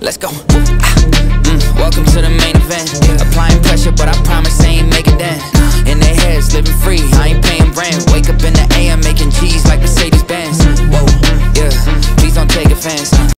Let's go. Ah, mm, welcome to the main event. Applying pressure, but I promise I ain't making dent. In their heads, living free. I ain't paying rent. Wake up in the AM, making cheese like Mercedes Benz. Whoa, yeah. Please don't take offense.